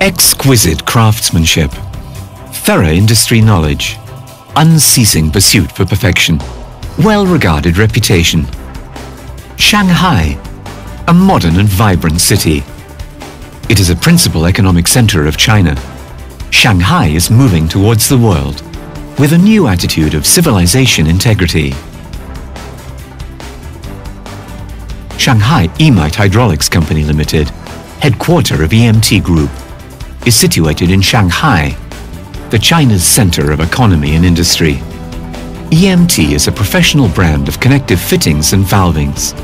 Exquisite craftsmanship, thorough industry knowledge, unceasing pursuit for perfection, well-regarded reputation. Shanghai, a modern and vibrant city. It is a principal economic center of China. Shanghai is moving towards the world with a new attitude of civilization integrity. Shanghai Emyte Hydraulics Company Limited, headquarter of EMT Group, is situated in Shanghai, the China's center of economy and industry. EMT is a professional brand of connective fittings and valvings.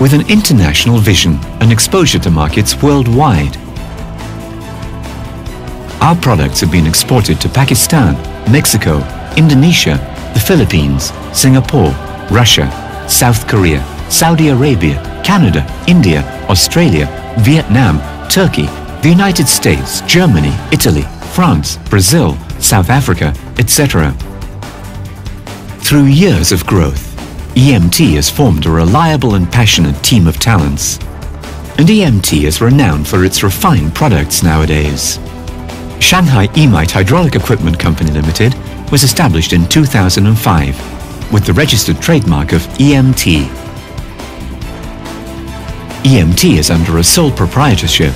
With an international vision and exposure to markets worldwide, our products have been exported to Pakistan, Mexico, Indonesia, the Philippines, Singapore, Russia, South Korea, Saudi Arabia, Canada, India, Australia, Vietnam, Turkey, the United States, Germany, Italy, France, Brazil, South Africa, etc. Through years of growth, EMT has formed a reliable and passionate team of talents. And EMT is renowned for its refined products nowadays. Shanghai Emyte Hydraulic Equipment Company Limited was established in 2005 with the registered trademark of EMT. EMT is under a sole proprietorship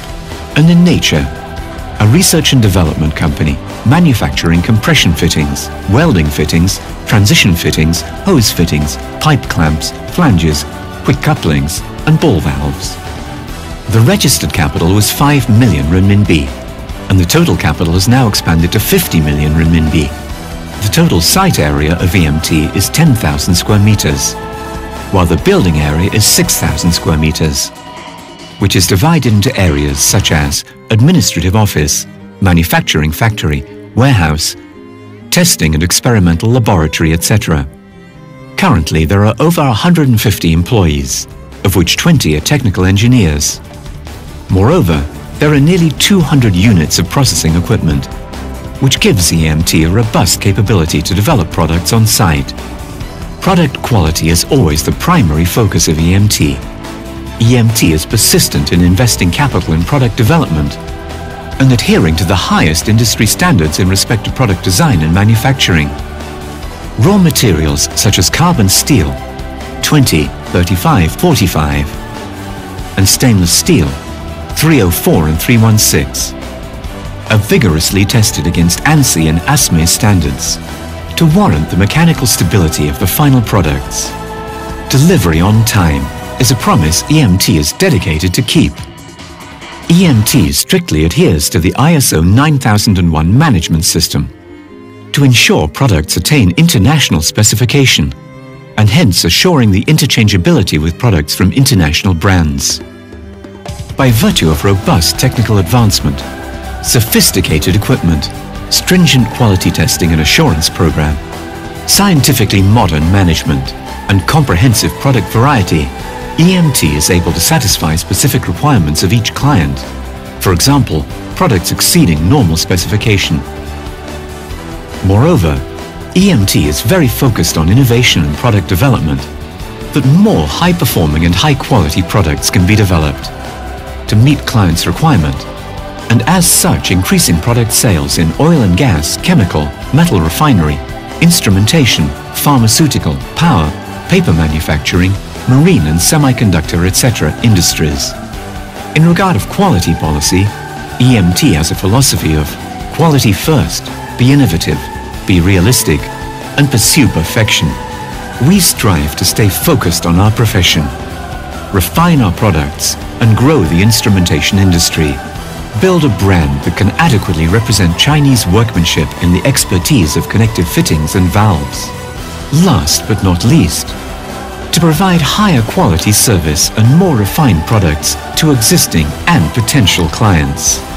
and in nature, a research and development company manufacturing compression fittings, welding fittings, transition fittings, hose fittings, pipe clamps, flanges, quick couplings and ball valves. The registered capital was 5 million renminbi and the total capital has now expanded to 50 million renminbi. The total site area of EMT is 10,000 square meters, while the building area is 6,000 square meters, which is divided into areas such as administrative office, manufacturing factory, warehouse, testing and experimental laboratory, etc. Currently, there are over 150 employees, of which 20 are technical engineers. Moreover, there are nearly 200 units of processing equipment, which gives EMT a robust capability to develop products on site. Product quality is always the primary focus of EMT. EMT is persistent in investing capital in product development and adhering to the highest industry standards in respect to product design and manufacturing. Raw materials such as carbon steel, 20, 35, 45, and stainless steel 304 and 316 are vigorously tested against ANSI and ASME standards to warrant the mechanical stability of the final products. Delivery on time is a promise EMT is dedicated to keep. EMT strictly adheres to the ISO 9001 management system to ensure products attain international specification and hence assuring the interchangeability with products from international brands by virtue of robust technical advancement, sophisticated equipment, stringent quality testing and assurance program, scientifically modern management, and comprehensive product variety, EMT is able to satisfy specific requirements of each client. For example, products exceeding normal specification. Moreover, EMT is very focused on innovation and product development, that more high-performing and high-quality products can be developed to meet clients' requirement, and as such increasing product sales in oil and gas, chemical, metal refinery, instrumentation, pharmaceutical, power, paper manufacturing, marine and semiconductor, etc. industries. In regard of quality policy, EMT has a philosophy of quality first, be innovative, be realistic, and pursue perfection. We strive to stay focused on our profession, refine our products, and grow the instrumentation industry. Build a brand that can adequately represent Chinese workmanship in the expertise of connective fittings and valves. Last but not least, to provide higher quality service and more refined products to existing and potential clients.